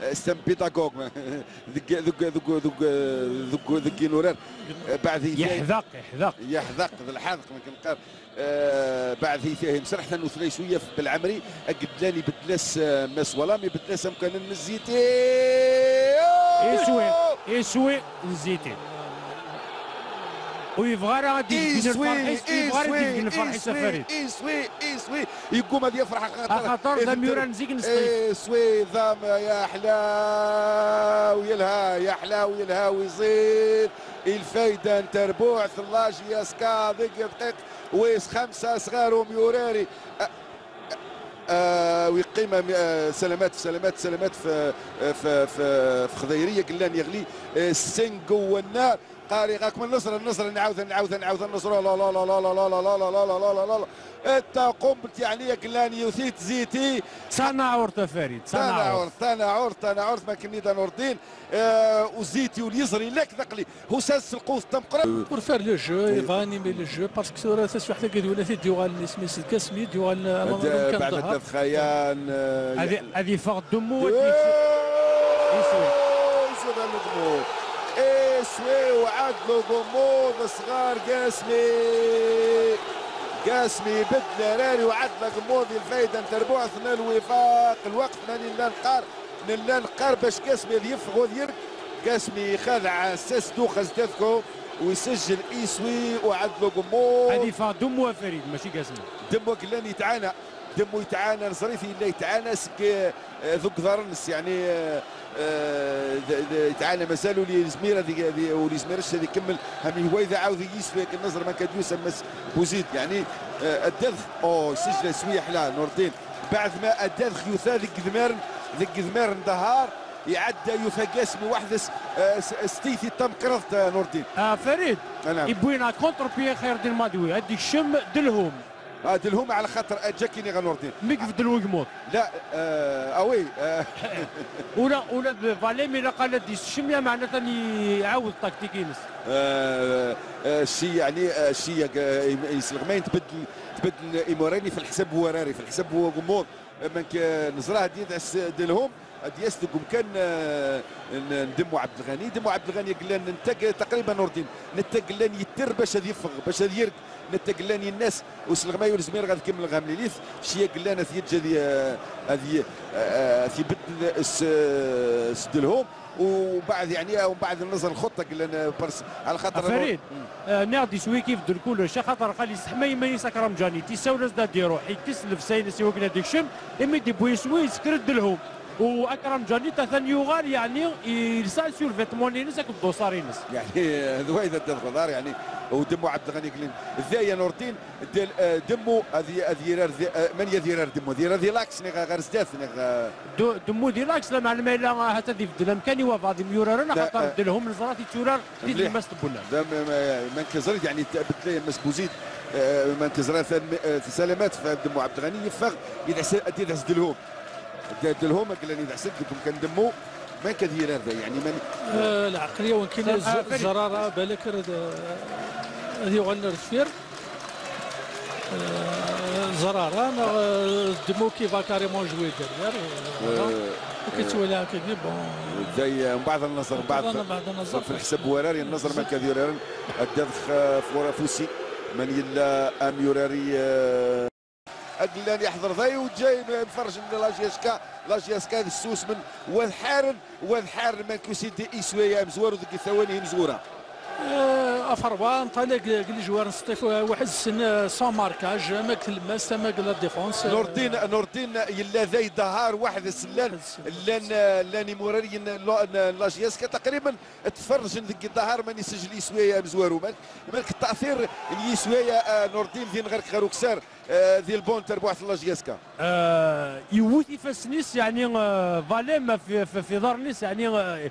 استم بيداغوغ ذك ذك ذك ذك ذك ذك نوران بعد يحذق يحذق. يحذق ذا الحذق من القار آه بعد هي مسرح ثانو ثلاث شوية بالعمري. اقد لاني بدلاس ماس ولامي بدلاس امكان الزيتي. يسوي يسوي الزيتين ويبغى غادي يدير الفرح يبغى يدير الفرح سفري يسوي يسوي يقوم غادي يفرح خاطر. ذا ميوران زيك نسطي يسوي ذا يا حلاو يلها يا حلاو يلها ويزيد. الفايدة تربوع ثلاج ياسكا دقيق دقيق. ويس خمسة صغار وميوراري. آه ويقيم آه سلامات سلامات سلامات في في في, في خضيرية قلان يغلي. السنق والنار. من النصر النصر نعاود نعاود نعاود النصر لا لا لا لا لا لا لا لا لا لا لا لا لا انت قمت يعني قلاني يثيت زيتي تناعر فريد تناعر تناعر تناعر ما كني دا نور الدين آه وزيتي واليزري لك ذقلي هو ساس القوس تمقرا faire le jeu il va animer le jeu parce que راه تسمح لك ولا ديوغال سميث الكاسمي ديوغال بعد الدفخيان هذه هذه فقط دمو يسوي يسوي شوي وعدلوا غموض صغار قاسمي قاسمي بدنا راري وعدله غموض الفايدة انت ربع اثنين الوفاق. الوقت ماني ننقار ننقار باش قاسمي يفغو يرك قاسمي خدع ساس دوخز تذكو ويسجل إيسوي وعدلو قمور حديثة دموة فريد ماشي قاسمي دموة كلاني تعانى. دمو يتعانى نصريفي لا يتعانى ذوك ذرنس يعني يتعانى مازالوا لي زمير هذه ولي زمير هذه يكمل هم هو اذا عاود يسوي النظر ما كان يسمى بوزيد يعني الدذخ أو سجل سوية حلا نور الدين بعد ما الدذخ يثا ذيك ذمارن ذيك ذمارن دهار يعدى يوفا قاسمي وحدس ستيثي تم كرفت نور الدين آه فريد نعم. يبوينا كونتر بي خير دين مادوي هذيك الشم دلهم. دلهم على خاطر جاكيني غنوردين. ميك في دلوغموت لا آه اوي آه. ولا ولا فالي مي قال دي الشميه معناتها يعاود تكتيكينس آه آه شي يعني آه شي يسلغمين تبدل تبدل ايموراني في الحساب هو راري في الحساب هو غموض من نزراه ديال دلهم دياس كان ندمو عبد الغني. دمو عبد الغني قال نتاق تقريبا نوردين نتاق لأن يتر باش يفغ باش يرد. نتاق لأن الناس وسلغماي والزمير غادي يكمل غام ليليث. شي قال لنا ثيج هذه هذه في بدل سدلهم وبعد يعني ومن بعد النظر الخطة قال برس على خاطر فريد آه سوي كيف دول كل شيء. خاطر خلي سحمي ما يسكرم جاني تيساولس دا ديرو حيت تسلف ساين سيوك ناديك شم. امي دي بويسوي يسكرد لهم وأكرم جاني ثاني يغال يعني يرسال سور فيتمون ينس هكا الدوسار ينس يعني ذويذه تاع الخضار يعني ودمو عبد الغني كلين. ذايا نورتين آه، دمو هذه آه، هذه من يذير دمو؟ ذير ذي لاكس غير ستاث دمو ذي لاكس لا معلم إلا حتى ذي بدل مكاني وفاضي أنا خاطر آه. دلهم نزراتي تورار اللي مس تبولا ما كزر يعني بدل مس بوزيد. ما انتظر سلامات فدمو عبد الغني يفاق يدعس يدعس دلهم. لهم قال إذا حسبتكم كندموا ما كدير هذا يعني من آه العقلية وين كاين الزراره بالك هذه غنر الفير زرارة دمو كيفا كاريمون جوي دير كتولى هكا بون زي من بعد النصر من بعد النصر في الحساب وراري النصر ما كدير الدفخ فورا فوسي من يلا أم يوراري قلنا يحضر ذا وجاي مفرج من لاجيسكا لاجيسكا السوس من والحارن. والحارن ما كوسيدي إسويا مزور ذيك ثواني مزورة. آه، افربا انطلق قل جوار نسطيف واحد السن سون ماركاج ما تلمس ما قال ديفونس. نور الدين نور الدين يلا ذي دهار واحد السلان. لأن لاني موراري لاجياسكا تقريبا تفرج ذيك الدهار ماني سجل يسويا مزوارو مالك التأثير يسويا نور الدين ذي غير خاروكسار ذي البون تاع بواحد لاجياسكا آه يوثي فاسنيس يعني آه فاليم في, في, في دار نيس يعني آه